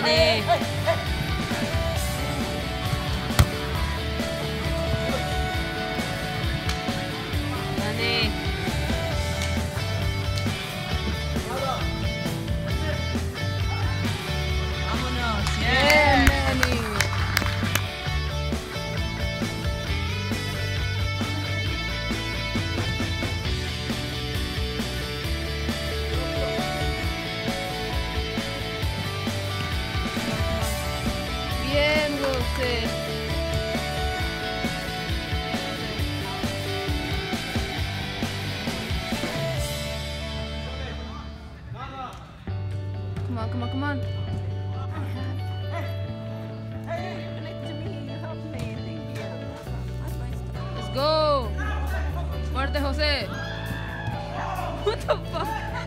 Money. Money. Come on, come on, come on. Let's go. Fuerte, Jose. What the fuck?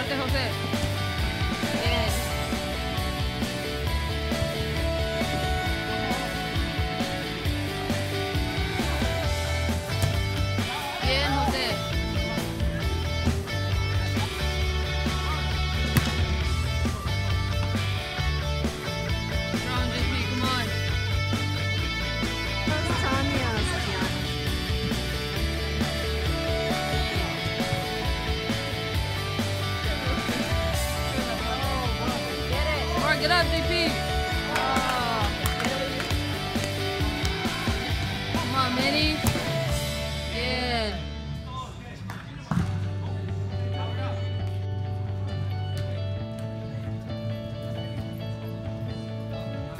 Martes José. Eh, up, JP. Ah. Come on, Manny. Good.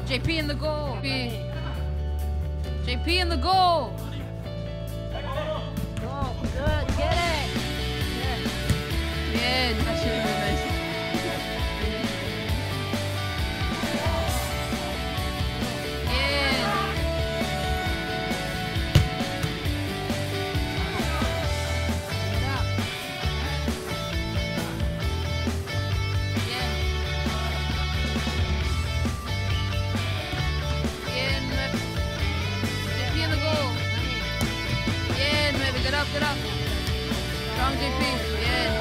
JP in the goal. JP in the goal. Up, get up. Strong JP. Bien.